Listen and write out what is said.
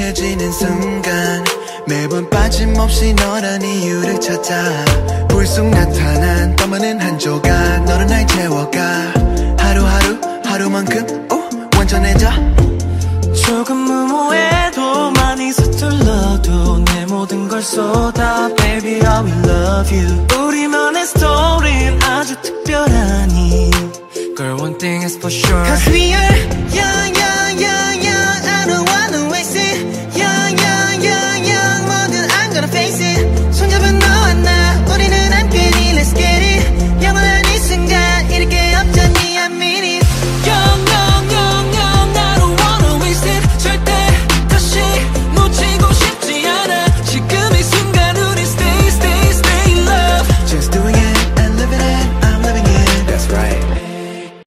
익숙해지는 순간 매번 빠짐없이 너란 이유를 찾아 불쑥 나타난 떠무는 한 조각 너를 날 채워가 하루하루 하루만큼 오 완전해져. 조금 무모해도 많이 서툴러도 내 모든 걸 쏟아 Baby I will love you. 우리만의 스토리는 아주 특별하니. Girl one thing is for sure. Cause we are